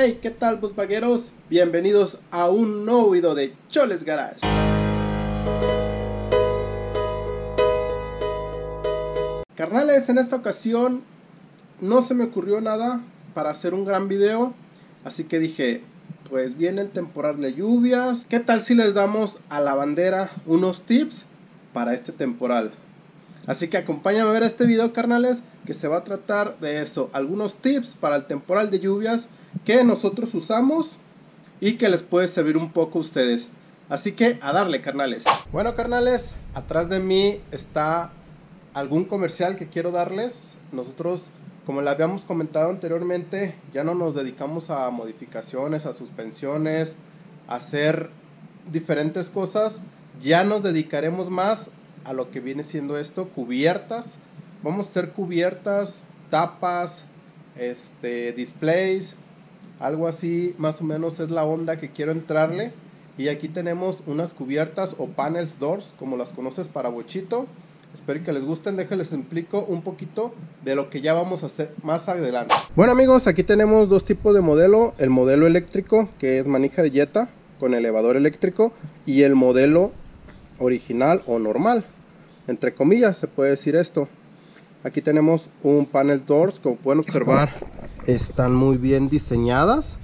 Hey, ¿qué tal, busvagueros? Bienvenidos a un nuevo video de Choles Garage. Carnales, en esta ocasión no se me ocurrió nada para hacer un gran video, así que dije, pues viene el temporal de lluvias, ¿qué tal si les damos a la bandera unos tips para este temporal? Así que acompáñame a ver este video, carnales, que se va a tratar de eso, algunos tips para el temporal de lluvias que nosotros usamos y que les puede servir un poco a ustedes. Así que a darle, carnales. Bueno, carnales, atrás de mí está algún comercial que quiero darles. Nosotros, como le habíamos comentado anteriormente, ya no nos dedicamos a modificaciones, a suspensiones, a hacer diferentes cosas. Ya nos dedicaremos más a lo que viene siendo esto, cubiertas. Vamos a hacer cubiertas, tapas, este, displays, algo así más o menos es la onda que quiero entrarle. Y aquí tenemos unas cubiertas o panels doors, como las conoces para bochito. Espero que les gusten, déjenles explico un poquito de lo que ya vamos a hacer más adelante. Bueno amigos, aquí tenemos dos tipos de modelo. El modelo eléctrico, que es manija de Jetta con elevador eléctrico. Y el modelo original o normal, entre comillas se puede decir esto. Aquí tenemos un panel doors, como pueden observar están muy bien diseñadas.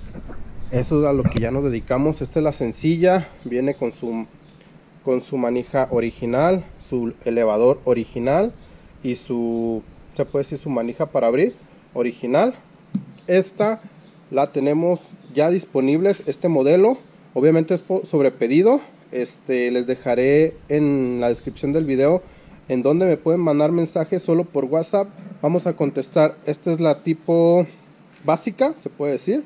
Eso es a lo que ya nos dedicamos. Esta es la sencilla viene con su con su manija original su elevador original y su se puede decir su manija para abrir original. Esta la tenemos ya disponibles este modelo obviamente es sobre pedido este les dejaré en la descripción del video en donde me pueden mandar mensajes solo por whatsapp vamos a contestar esta es la tipo básica, se puede decir.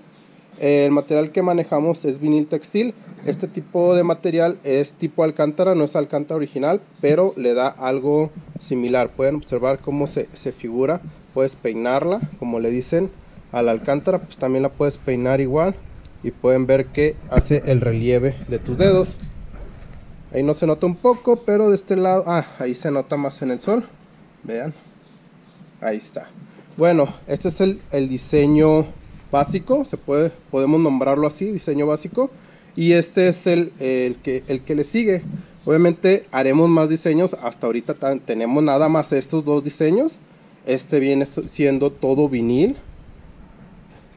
El material que manejamos es vinil textil. Este tipo de material es tipo alcántara, no es alcántara original, pero le da algo similar. Pueden observar cómo se, figura. Puedes peinarla, como le dicen a la alcántara, pues también la puedes peinar igual. Y pueden ver que hace el relieve de tus dedos. Ahí no se nota un poco, pero de este lado, ah, ahí se nota más en el sol. Vean, ahí está. Bueno, este es el, diseño básico, se puede, podemos nombrarlo así, diseño básico. Y este es el, que, el que le sigue. Obviamente haremos más diseños, hasta ahorita tenemos nada más estos dos diseños. Este viene siendo todo vinil.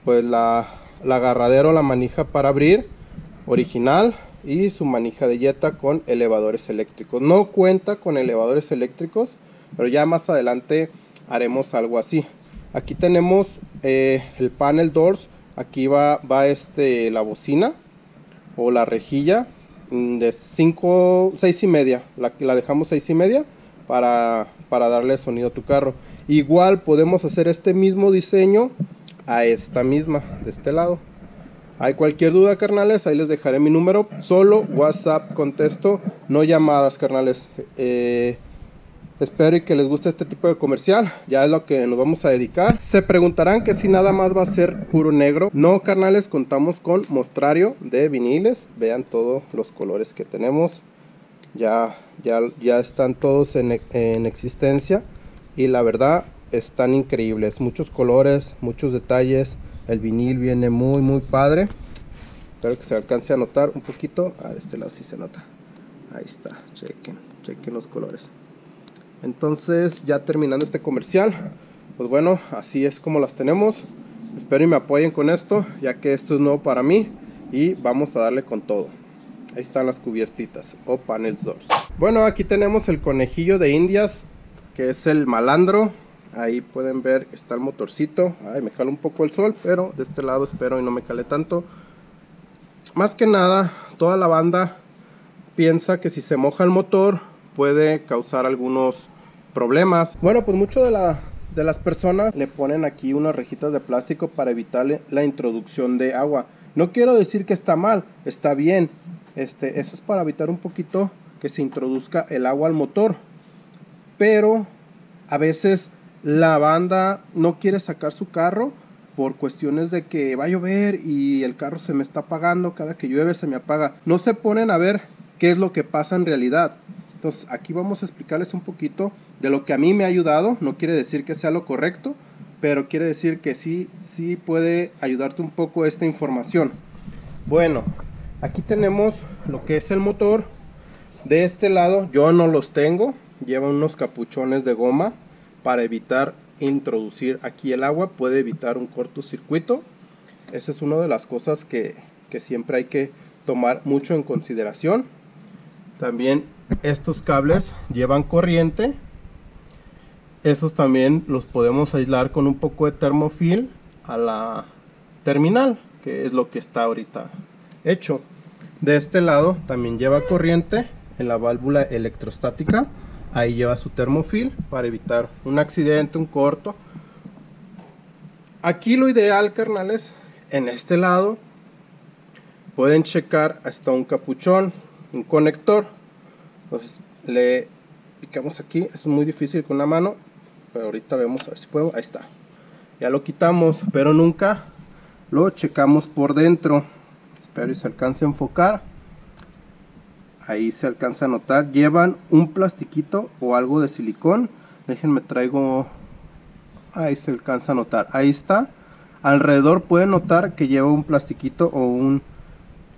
Pues la, la agarradero, la manija para abrir, original. Y su manija de Jetta con elevadores eléctricos. No cuenta con elevadores eléctricos, pero ya más adelante haremos algo así. Aquí tenemos eh, el panel doors. Aquí va, va este, la bocina o la rejilla mm, de 5, 6 y media. La, la dejamos 6 y media para, para darle sonido a tu carro. Igual podemos hacer este mismo diseño a esta misma, de este lado. Hay cualquier duda, carnales, ahí les dejaré mi número. Solo WhatsApp contesto, no llamadas, carnales. Eh, Espero y que les guste este tipo de comercial. Ya es lo que nos vamos a dedicar. Se preguntarán que si nada más va a ser puro negro. No, carnales, contamos con mostrario de viniles. Vean todos los colores que tenemos. Ya, ya, ya están todos en, en existencia. Y la verdad, están increíbles. Muchos colores, muchos detalles. El vinil viene muy, muy padre. Espero que se alcance a notar un poquito. Ah, de este lado sí se nota. Ahí está. Chequen, chequen los colores. Entonces, ya terminando este comercial, pues bueno, así es como las tenemos. Espero y me apoyen con esto, ya que esto es nuevo para mí. Y vamos a darle con todo. Ahí están las cubiertitas o panels doors. Bueno, aquí tenemos el conejillo de indias, que es el malandro. Ahí pueden ver está el motorcito. Ay, me cala un poco el sol, pero de este lado espero y no me cale tanto. Más que nada, toda la banda piensa que si se moja el motor puede causar algunos problemas. Bueno, pues mucho de, la, de las personas le ponen aquí unas rejitas de plástico para evitarle la introducción de agua. No quiero decir que está mal, está bien. Este, eso es para evitar un poquito que se introduzca el agua al motor. Pero a veces la banda no quiere sacar su carro por cuestiones de que va a llover y el carro se me está apagando, cada que llueve se me apaga. No se ponen a ver qué es lo que pasa en realidad. Entonces aquí vamos a explicarles un poquito de lo que a mí me ha ayudado. No quiere decir que sea lo correcto, pero quiere decir que sí, sí puede ayudarte un poco esta información. Bueno, aquí tenemos lo que es el motor. De este lado yo no los tengo, lleva unos capuchones de goma para evitar introducir aquí el agua, puede evitar un cortocircuito. Esa es una de las cosas que, que siempre hay que tomar mucho en consideración. También estos cables llevan corriente. Esos también los podemos aislar con un poco de termofil a la terminal, que es lo que está ahorita hecho. De este lado también lleva corriente en la válvula electrostática. Ahí lleva su termofil para evitar un accidente, un corto. Aquí lo ideal, carnales, en este lado pueden checar hasta un capuchón, un conector. Entonces le picamos aquí, es muy difícil con la mano, pero ahorita vemos a ver si podemos, ahí está. Ya lo quitamos, pero nunca lo checamos por dentro. Espero que se alcance a enfocar. Ahí se alcanza a notar. Llevan un plastiquito o algo de silicón. Déjenme traigo. Ahí se alcanza a notar. Ahí está. Alrededor pueden notar que lleva un plastiquito o un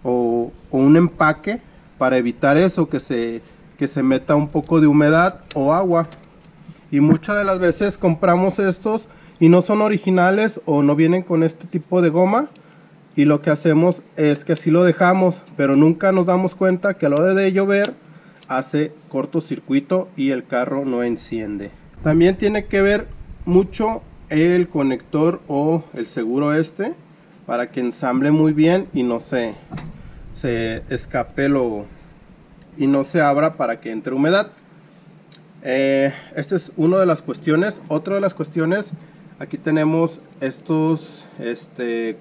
o, un empaque para evitar eso, que se, que se meta un poco de humedad o agua. Y muchas de las veces compramos estos y no son originales o no vienen con este tipo de goma. Y lo que hacemos es que así lo dejamos, pero nunca nos damos cuenta que a la hora de llover hace cortocircuito y el carro no enciende. También tiene que ver mucho el conector o el seguro este para que ensamble muy bien y no se se escape lo y no se abra para que entre humedad. Eh, esta es una de las cuestiones. Otra de las cuestiones, aquí tenemos estos este,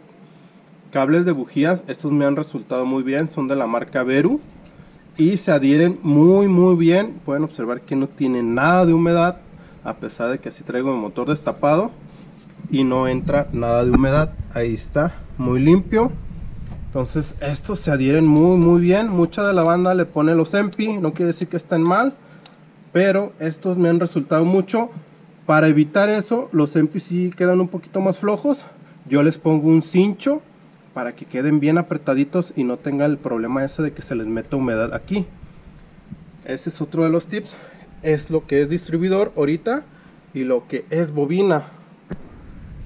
cables de bujías. Estos me han resultado muy bien, son de la marca Veru y se adhieren muy muy bien. Pueden observar que no tiene nada de humedad, a pesar de que así traigo el motor destapado y no entra nada de humedad. Ahí está, muy limpio. Entonces estos se adhieren muy muy bien. Mucha de la banda le pone los EMPI, no quiere decir que estén mal, pero estos me han resultado mucho. Para evitar eso, los EMPI sí quedan un poquito más flojos. Yo les pongo un cincho para que queden bien apretaditos y no tenga el problema ese de que se les meta humedad aquí. Ese es otro de los tips. Es lo que es distribuidor ahorita y lo que es bobina.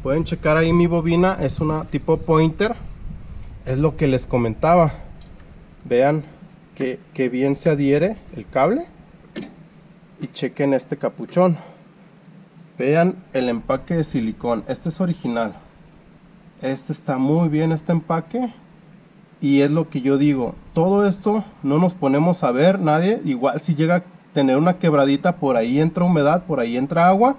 Pueden checar ahí mi bobina, es una tipo pointer es lo que les comentaba. Vean que, bien se adhiere el cable. Y chequen este capuchón. Vean el empaque de silicón. Este es original. Este está muy bien este empaque. Y es lo que yo digo. Todo esto no nos ponemos a ver nadie. Igual si llega a tener una quebradita por ahí entra humedad, por ahí entra agua.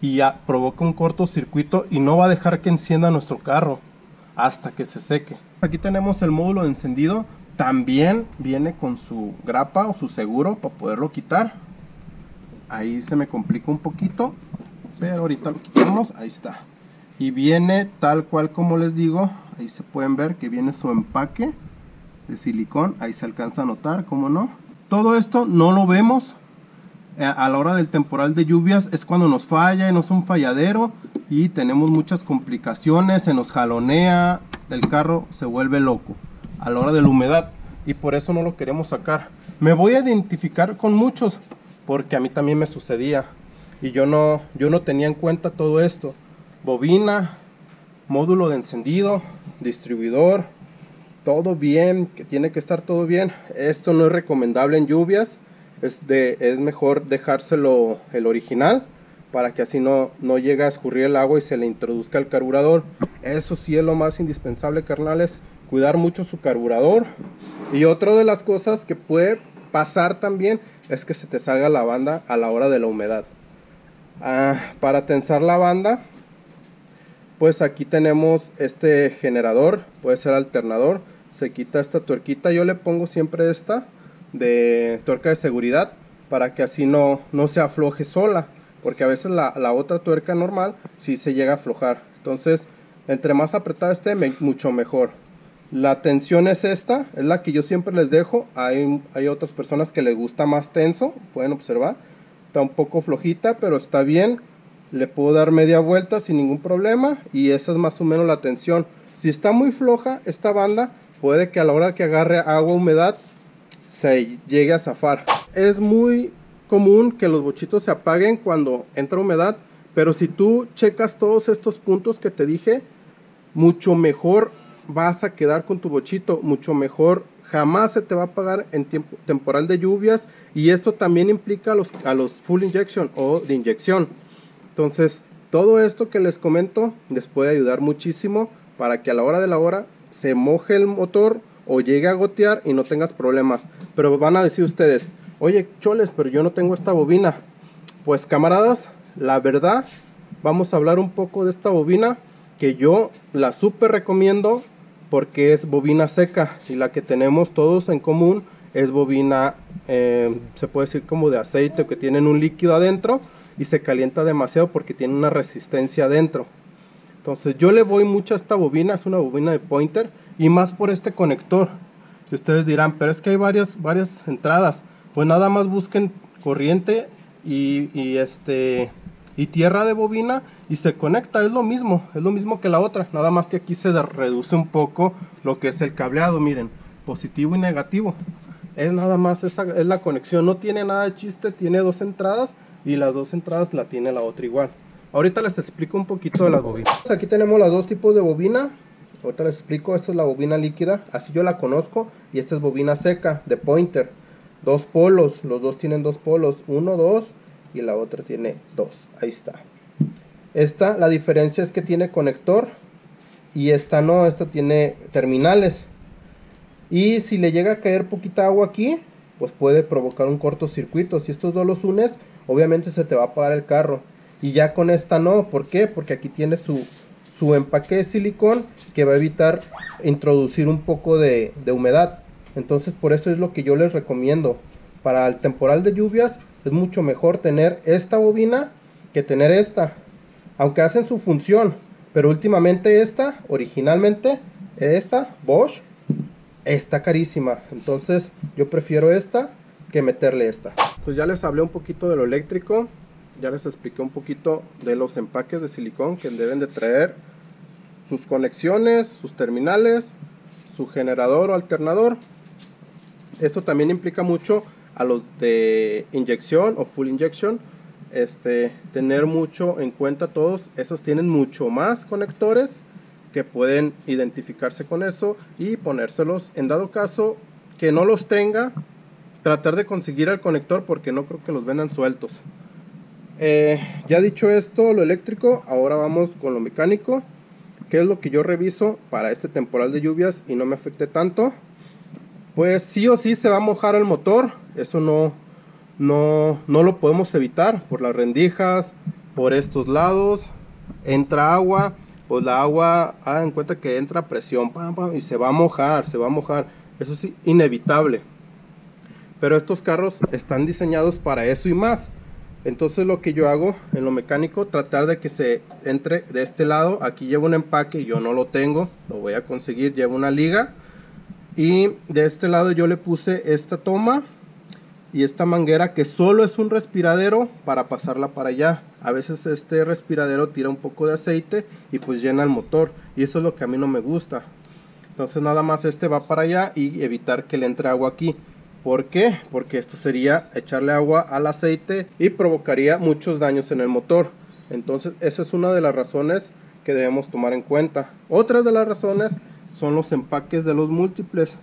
Y ya provoca un cortocircuito y no va a dejar que encienda nuestro carro hasta que se seque. Aquí tenemos el módulo de encendido. También viene con su grapa o su seguro para poderlo quitar. Ahí se me complica un poquito. Pero ahorita lo quitamos. Ahí está. Y viene tal cual como les digo. Ahí se pueden ver que viene su empaque de silicón. Ahí se alcanza a notar, como no. Todo esto no lo vemos eh, a la hora del temporal de lluvias. Es cuando nos falla y no es un falladero. Y tenemos muchas complicaciones. Se nos jalonea el carro se vuelve loco a la hora de la humedad y por eso no lo queremos sacar. Me voy a identificar con muchos porque a mí también me sucedía y yo no, yo no tenía en cuenta todo esto. Bobina, módulo de encendido, distribuidor, todo bien, que tiene que estar todo bien. Esto no es recomendable en lluvias, es, de, es mejor dejárselo el original para que así no, no llegue a escurrir el agua y se le introduzca el carburador. Eso sí es lo más indispensable, carnales. Cuidar mucho su carburador. Y otra de las cosas que puede pasar también es que se te salga la banda a la hora de la humedad. Ah, para tensar la banda, pues aquí tenemos este generador, puede ser alternador. Se quita esta tuerquita, yo le pongo siempre esta de tuerca de seguridad para que así no, no se afloje sola. Porque a veces la, la otra tuerca normal sí se llega a aflojar. Entonces entre más apretada esté, mucho mejor. La tensión es esta, es la que yo siempre les dejo. Hay, hay otras personas que les gusta más tenso, pueden observar. Está un poco flojita, pero está bien. Le puedo dar media vuelta sin ningún problema y esa es más o menos la tensión. Si está muy floja esta banda, puede que a la hora que agarre agua humedad se llegue a zafar. Es muy común que los bochitos se apaguen cuando entra humedad, pero si tú checas todos estos puntos que te dije, mucho mejor vas a quedar con tu bochito, mucho mejor jamás se te va a apagar en tiempo temporal de lluvias y esto también implica a los, a los full injection o de inyección. Entonces, todo esto que les comento les puede ayudar muchísimo para que a la hora de la hora se moje el motor o llegue a gotear y no tengas problemas. Pero van a decir ustedes, oye choles, pero yo no tengo esta bobina. Pues camaradas, la verdad, vamos a hablar un poco de esta bobina que yo la super recomiendo porque es bobina seca y la que tenemos todos en común es bobina, eh, se puede decir como de aceite o que tienen un líquido adentro y se calienta demasiado porque tiene una resistencia adentro. Entonces yo le voy mucho a esta bobina, es una bobina de pointer y más por este conector. Y ustedes dirán, pero es que hay varias, varias entradas. Pues nada más busquen corriente y, y este y tierra de bobina y se conecta, es lo mismo, es lo mismo que la otra, nada más que aquí se reduce un poco lo que es el cableado, miren, positivo y negativo. Es nada más esa es la conexión, no tiene nada de chiste, tiene dos entradas y las dos entradas la tiene la otra igual. Ahorita les explico un poquito de las bobinas. Aquí tenemos los dos tipos de bobina. Ahorita les explico, esta es la bobina líquida, así yo la conozco, y esta es bobina seca de pointer. Dos polos, los dos tienen dos polos, uno, dos, y la otra tiene dos. Ahí está. Esta, la diferencia es que tiene conector y esta no, esta tiene terminales. Y si le llega a caer poquita agua aquí, pues puede provocar un cortocircuito. Si estos dos los unes, obviamente se te va a apagar el carro. Y ya con esta no, ¿por qué? Porque aquí tiene su, su empaque de silicón que va a evitar introducir un poco de, de humedad. Entonces por eso es lo que yo les recomiendo. Para el temporal de lluvias es mucho mejor tener esta bobina que tener esta. Aunque hacen su función. Pero últimamente esta, originalmente, esta, Bosch, está carísima. Entonces yo prefiero esta que meterle esta. Pues ya les hablé un poquito de lo eléctrico. Ya les expliqué un poquito de los empaques de silicón que deben de traer sus conexiones, sus terminales, su generador o alternador. Esto también implica mucho a los de inyección o full injection, este, tener mucho en cuenta todos, esos tienen mucho más conectores que pueden identificarse con eso y ponérselos en dado caso que no los tenga, tratar de conseguir el conector porque no creo que los vendan sueltos. Eh, ya dicho esto, lo eléctrico, ahora vamos con lo mecánico, que es lo que yo reviso para este temporal de lluvias y no me afecte tanto. Pues sí o sí se va a mojar el motor, eso no, no, no lo podemos evitar por las rendijas, por estos lados. Entra agua, pues la agua, hagan cuenta que entra presión y se va a mojar, se va a mojar. Eso es inevitable. Pero estos carros están diseñados para eso y más. Entonces lo que yo hago en lo mecánico, tratar de que se entre de este lado. Aquí llevo un empaque, yo no lo tengo, lo voy a conseguir, llevo una liga. Y de este lado yo le puse esta toma y esta manguera que solo es un respiradero para pasarla para allá. A veces este respiradero tira un poco de aceite y pues llena el motor y eso es lo que a mí no me gusta. Entonces nada más este va para allá y evitar que le entre agua aquí. ¿Por qué? Porque esto sería echarle agua al aceite y provocaría muchos daños en el motor. Entonces esa es una de las razones que debemos tomar en cuenta. Otras de las razones son los empaques de los múltiples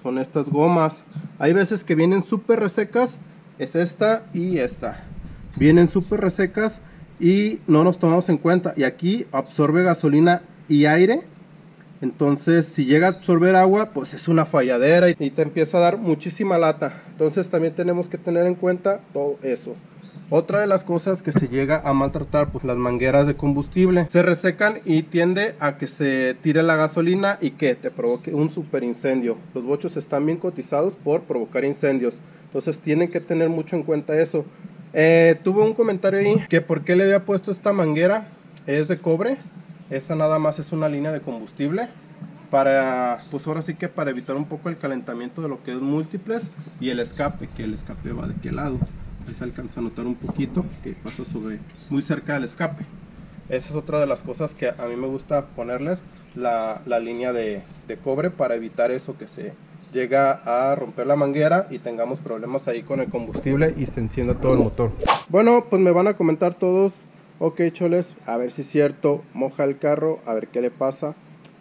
son estas gomas. Hay veces que vienen súper resecas, es esta y esta. Vienen súper resecas y no nos tomamos en cuenta. Y aquí absorbe gasolina y aire. Entonces si llega a absorber agua, pues es una falladera y te empieza a dar muchísima lata. Entonces también tenemos que tener en cuenta todo eso. Otra de las cosas que se llega a maltratar, pues las mangueras de combustible se resecan y tiende a que se tire la gasolina y que te provoque un super incendio. Los bochos están bien cotizados por provocar incendios, entonces tienen que tener mucho en cuenta eso. Eh, tuve un comentario ahí que por qué le había puesto esta manguera, es de cobre, esa nada más es una línea de combustible para, pues ahora sí que para evitar un poco el calentamiento de lo que es múltiples y el escape, que el escape va de qué lado ahí se alcanza a notar un poquito que pasa sobre muy cerca del escape esa es otra de las cosas que a mí me gusta ponerles la, la línea de, de cobre para evitar eso que se llega a romper la manguera y tengamos problemas ahí con el combustible y se encienda todo el motor. Bueno, pues me van a comentar todos, ok choles, a ver si es cierto, moja el carro, a ver qué le pasa.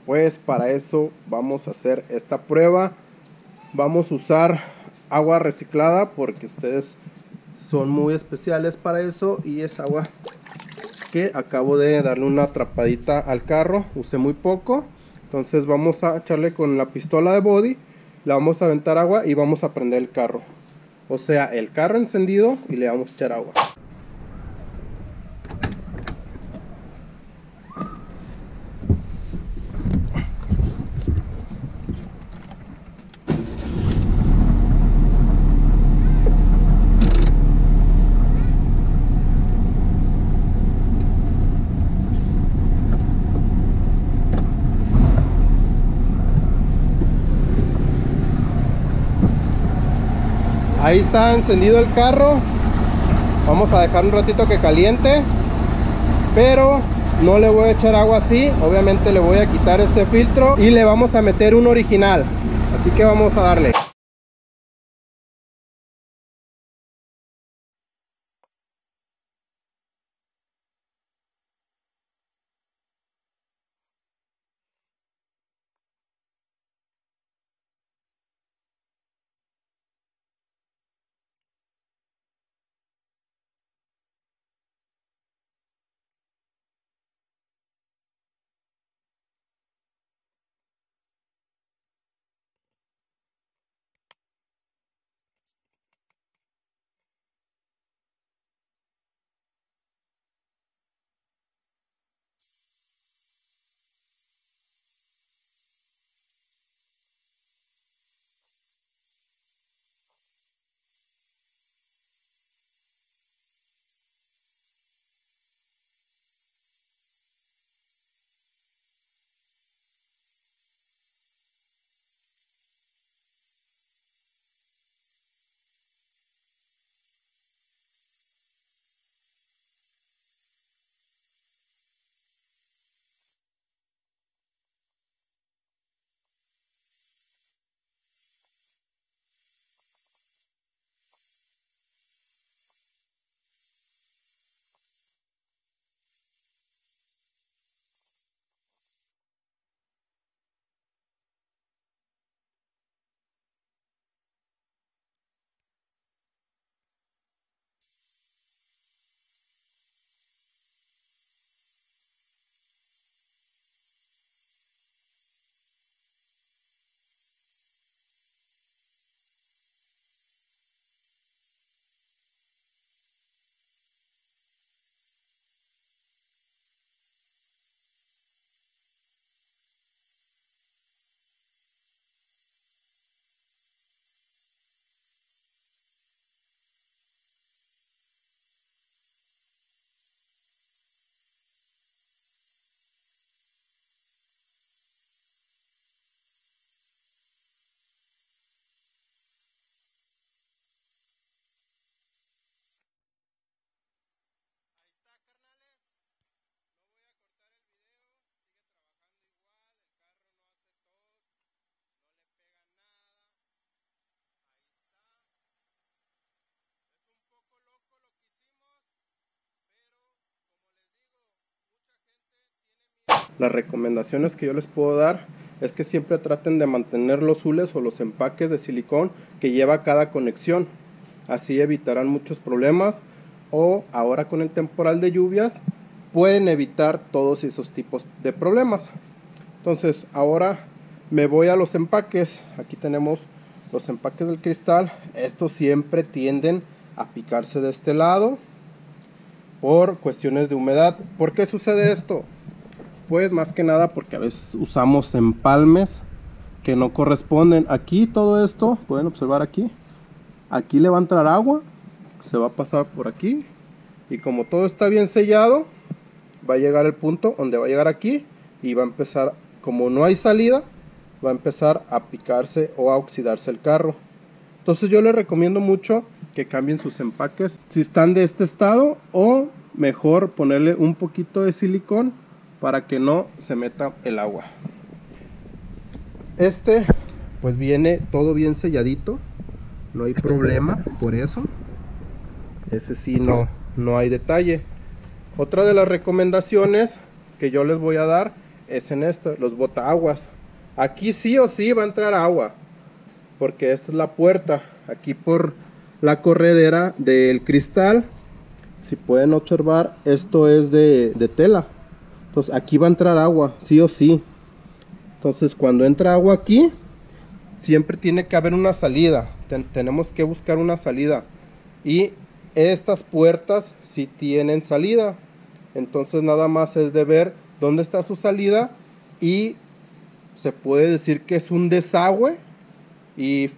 Pues para eso vamos a hacer esta prueba. Vamos a usar agua reciclada porque ustedes son muy especiales para eso y es agua que acabo de darle una atrapadita al carro, usé muy poco. Entonces vamos a echarle con la pistola de body le vamos a aventar agua y vamos a prender el carro. O sea, el carro encendido y le vamos a echar agua. Ahí está encendido el carro. Vamos a dejar un ratito que caliente. Pero no le voy a echar agua así. Obviamente le voy a quitar este filtro y le vamos a meter un original. Así que vamos a darle. Las recomendaciones que yo les puedo dar es que siempre traten de mantener los hules o los empaques de silicón que lleva cada conexión. Así evitarán muchos problemas o ahora con el temporal de lluvias pueden evitar todos esos tipos de problemas. Entonces ahora me voy a los empaques. Aquí tenemos los empaques del cristal. Estos siempre tienden a picarse de este lado por cuestiones de humedad. ¿Por qué sucede esto? Pues más que nada porque a veces usamos empalmes que no corresponden. Aquí todo esto, pueden observar aquí, aquí le va a entrar agua, se va a pasar por aquí y como todo está bien sellado, va a llegar el punto donde va a llegar aquí y va a empezar, como no hay salida, va a empezar a picarse o a oxidarse el carro. Entonces yo les recomiendo mucho que cambien sus empaques si están de este estado o mejor ponerle un poquito de silicón para que no se meta el agua. Este pues viene todo bien selladito no hay problema por eso. Ese sí no no hay detalle. Otra de las recomendaciones que yo les voy a dar es en esto los botaguas. Aquí sí o sí va a entrar agua porque esta es la puerta. Aquí por la corredera del cristal si pueden observar esto es de, tela entonces aquí va a entrar agua sí o sí entonces cuando entra agua aquí siempre tiene que haber una salida tenemos que buscar una salida y estas puertas si tienen salida entonces nada más es de ver dónde está su salida y se puede decir que es un desagüe y,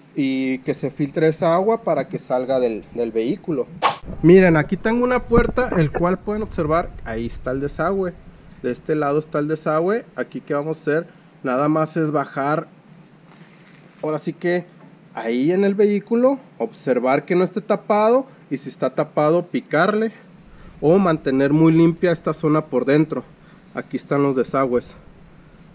que se filtre esa agua para que salga del, del, vehículo. Miren, aquí tengo una puerta, el cual pueden observar, ahí está el desagüe. De este lado está el desagüe. Aquí que vamos a hacer, nada más es bajar. Ahora sí que ahí en el vehículo, observar que no esté tapado y si está tapado, picarle o mantener muy limpia esta zona por dentro. Aquí están los desagües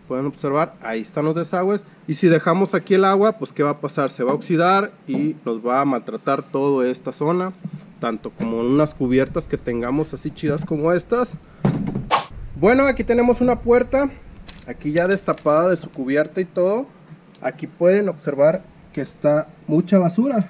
pueden observar, ahí están los desagües. Y si dejamos aquí el agua, pues ¿qué va a pasar? Se va a oxidar y nos va a maltratar toda esta zona. Tanto como unas cubiertas que tengamos así chidas como estas. Bueno, aquí tenemos una puerta. Aquí ya destapada de su cubierta y todo. Aquí pueden observar que está mucha basura.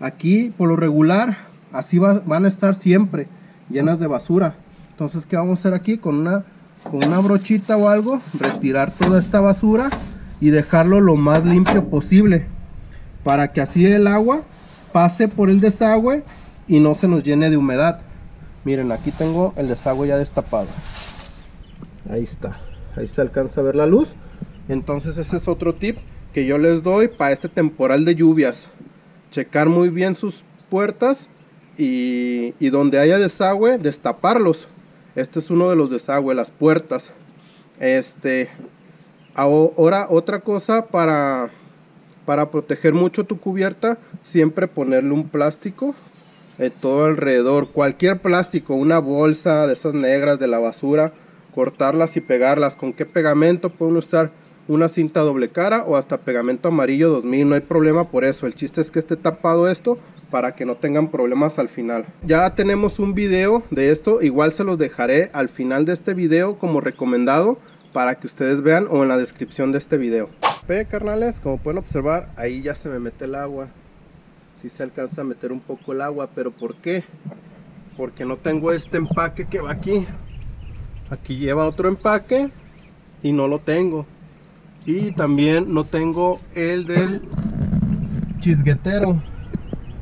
Aquí, por lo regular, así van a estar siempre llenas de basura. Entonces, ¿qué vamos a hacer aquí? Con una con una brochita o algo, retirar toda esta basura y dejarlo lo más limpio posible para que así el agua pase por el desagüe y no se nos llene de humedad. Miren, aquí tengo el desagüe ya destapado. Ahí está. Ahí se alcanza a ver la luz. Entonces ese es otro tip que yo les doy para este temporal de lluvias. Checar muy bien sus puertas y, donde haya desagüe, destaparlos este es uno de los desagües, las puertas. Este, ahora otra cosa para, para proteger mucho tu cubierta, siempre ponerle un plástico eh, todo alrededor. Cualquier plástico, una bolsa de esas negras de la basura, cortarlas y pegarlas. ¿Con qué pegamento? Pueden usar una cinta doble cara o hasta pegamento amarillo 2000. No hay problema por eso. El chiste es que esté tapado esto para que no tengan problemas al final. Ya tenemos un video de esto, igual se los dejaré al final de este video como recomendado para que ustedes vean o en la descripción de este video. Ve carnales, como pueden observar, ahí ya se me mete el agua. Si se alcanza a meter un poco el agua, pero ¿por qué? Porque no tengo este empaque que va aquí. Aquí lleva otro empaque y no lo tengo. Y también no tengo el del chisguetero.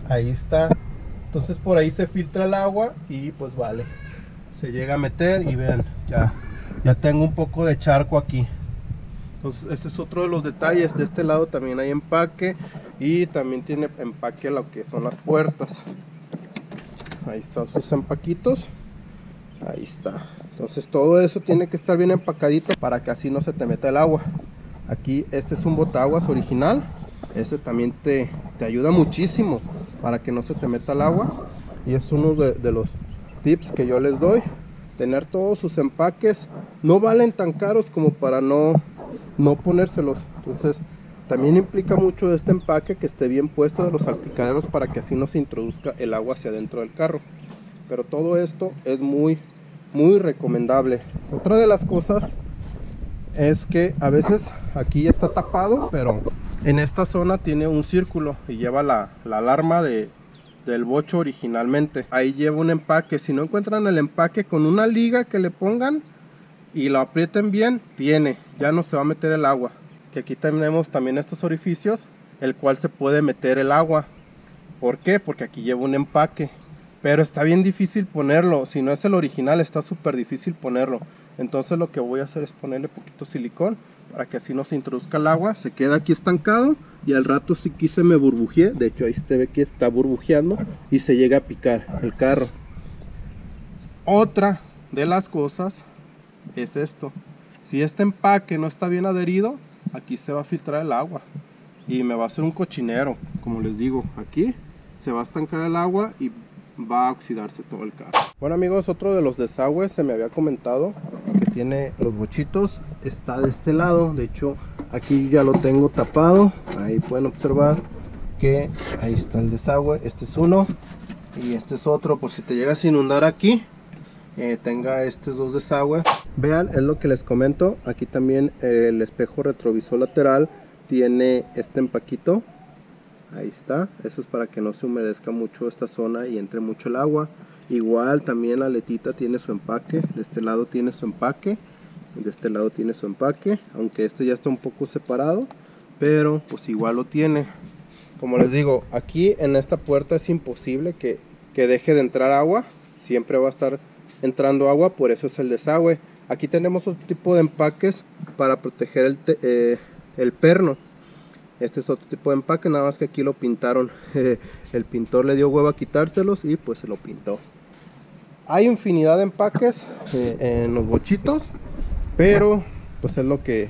Ahí está. Entonces por ahí se filtra el agua y pues vale. Se llega a meter y vean ya ya tengo un poco de charco aquí. Entonces ese es otro de los detalles. De este lado también hay empaque y también tiene empaque lo que son las puertas. Ahí están sus empaquitos ahí está. Entonces todo eso tiene que estar bien empacadito para que así no se te meta el agua. Aquí este es un botaguas original. Ese también te, te ayuda muchísimo para que no se te meta el agua. Y es uno de, los tips que yo les doy. Tener todos sus empaques. No valen tan caros como para no no ponérselos. Entonces también implica mucho este empaque que esté bien puesto de los salpicaderos para que así no se introduzca el agua hacia adentro del carro. Pero todo esto es muy muy recomendable otra de las cosas es que a veces aquí está tapado pero en esta zona tiene un círculo y lleva la, alarma de, del bocho originalmente. Ahí lleva un empaque. Si no encuentran el empaque con una liga que le pongan y lo aprieten bien, tiene. Ya no se va a meter el agua. Que aquí tenemos también estos orificios, el cual se puede meter el agua. ¿Por qué? Porque aquí lleva un empaque. Pero está bien difícil ponerlo. Si no es el original, está súper difícil ponerlo. Entonces lo que voy a hacer es ponerle poquito silicón para que así no se introduzca el agua, se queda aquí estancado y al rato si quise me burbujeé, de hecho ahí se ve que está burbujeando y se llega a picar el carro. Otra de las cosas es esto, si este empaque no está bien adherido, aquí se va a filtrar el agua y me va a hacer un cochinero, como les digo, aquí se va a estancar el agua y va a oxidarse todo el carro. Bueno amigos, otro de los desagües se me había comentado que tiene los bochitos, está de este lado, de hecho aquí ya lo tengo tapado, ahí pueden observar que ahí está el desagüe, este es uno y este es otro, por si te llegas a inundar aquí, eh, tenga estos dos desagües. Vean, es lo que les comento, aquí también el espejo retrovisor lateral tiene este empaquito ahí está. Eso es para que no se humedezca mucho esta zona y entre mucho el agua. Igual también la letita tiene su empaque. De este lado tiene su empaque. De este lado tiene su empaque. Aunque este ya está un poco separado pero pues igual lo tiene. Como les digo aquí en esta puerta es imposible que, que deje de entrar agua. Siempre va a estar entrando agua por eso es el desagüe. Aquí tenemos otro tipo de empaques para proteger el, eh, el perno este es otro tipo de empaque, nada más que aquí lo pintaron. el pintor le dio huevo a quitárselos y pues se lo pintó. Hay infinidad de empaques eh, en los bochitos, pero pues es lo que,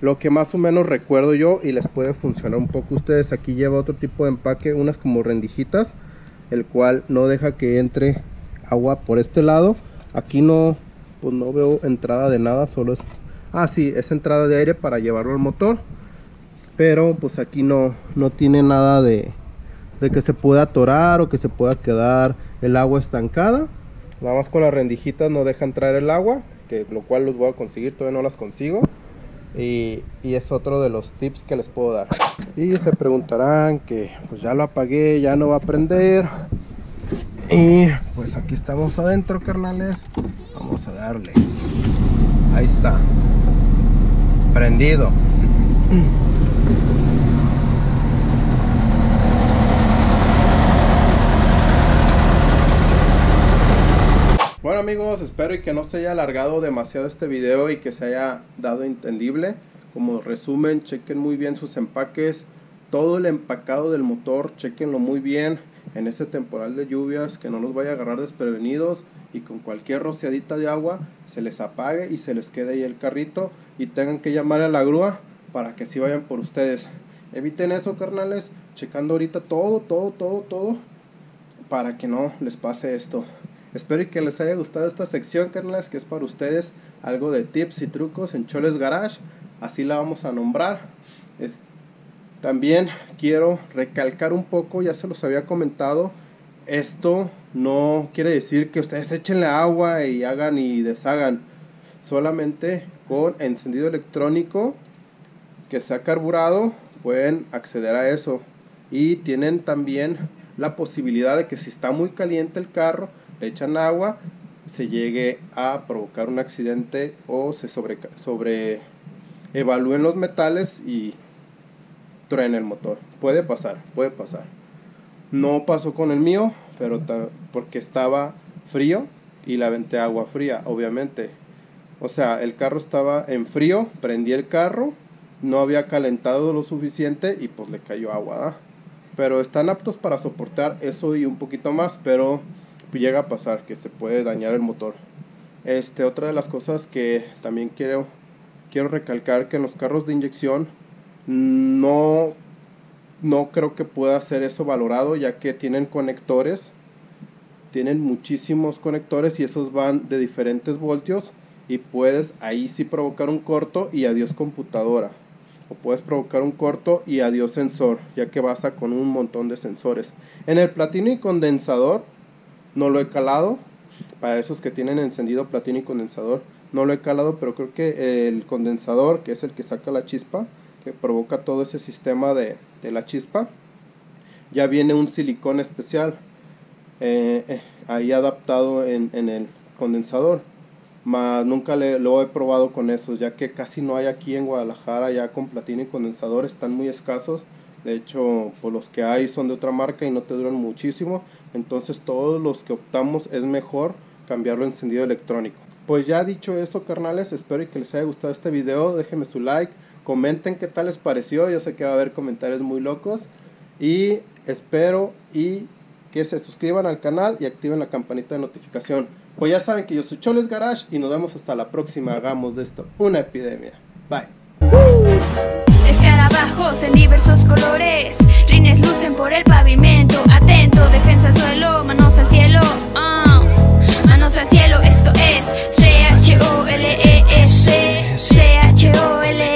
lo que más o menos recuerdo yo y les puede funcionar un poco ustedes. Aquí lleva otro tipo de empaque, unas como rendijitas, el cual no deja que entre agua por este lado. Aquí no, pues no veo entrada de nada, solo es... Ah, sí, es entrada de aire para llevarlo al motor pero pues aquí no, no tiene nada de, que se pueda atorar o que se pueda quedar el agua estancada. Nada más con las rendijitas no deja entrar el agua que lo cual los voy a conseguir todavía no las consigo. Y, y, es otro de los tips que les puedo dar. Y se preguntarán que pues ya lo apagué ya no va a prender. Y pues aquí estamos adentro carnales. Vamos a darle. Ahí está. Prendido Bueno amigos, espero y que no se haya alargado demasiado este video y que se haya dado entendible. Como resumen, chequen muy bien sus empaques, todo el empacado del motor, chequenlo muy bien en este temporal de lluvias, que no los vaya a agarrar desprevenidos y con cualquier rociadita de agua se les apague y se les quede ahí el carrito y tengan que llamar a la grúa para que si vayan por ustedes. Eviten eso, carnales, checando ahorita todo, todo, todo, todo para que no les pase esto. Espero que les haya gustado esta sección, carnales, que es para ustedes algo de tips y trucos en Choles Garage. Así la vamos a nombrar. también quiero recalcar un poco, ya se los había comentado, esto no quiere decir que ustedes echenle agua y hagan y deshagan. Solamente con encendido electrónico que sea carburado pueden acceder a eso. Y tienen también la posibilidad de que si está muy caliente el carro, le echan agua, se llegue a provocar un accidente o se sobre, sobre evalúen los metales y truene el motor. Puede pasar, puede pasar. No pasó con el mío, pero porque estaba frío y la aventé agua fría, obviamente. O sea, el carro estaba en frío, prendí el carro, no había calentado lo suficiente y pues le cayó agua. Pero están aptos para soportar eso y un poquito más, pero llega a pasar que se puede dañar el motor. Este, otra de las cosas que también quiero, quiero recalcar que en los carros de inyección no, no creo que pueda ser eso valorado ya que tienen conectores, tienen muchísimos conectores y esos van de diferentes voltios y puedes ahí sí provocar un corto y adiós computadora o puedes provocar un corto y adiós sensor ya que basa con un montón de sensores en el platino y condensador no lo he calado. Para esos que tienen encendido platino y condensador, no lo he calado, pero creo que el condensador, que es el que saca la chispa, que provoca todo ese sistema de, la chispa, ya viene un silicón especial eh, eh, ahí adaptado en, el condensador. Mas nunca lo he probado con eso, ya que casi no hay aquí en Guadalajara ya con platino y condensador, están muy escasos. De hecho, pues los que hay son de otra marca y no te duran muchísimo. Entonces todos los que optamos es mejor cambiarlo a encendido electrónico. Pues ya dicho esto carnales, espero que les haya gustado este video, déjenme su like, comenten qué tal les pareció, yo sé que va a haber comentarios muy locos y espero y que se suscriban al canal y activen la campanita de notificación. Pues ya saben que yo soy Choles Garage y nos vemos hasta la próxima. Hagamos de esto una epidemia. Bye. Escarabajos en diversos colores, rines lucen por el pavimento. Atento, defensa al suelo, manos al cielo. Uh, manos al cielo, esto es C-H-O-L-E-S. C-H-O-L-E-S.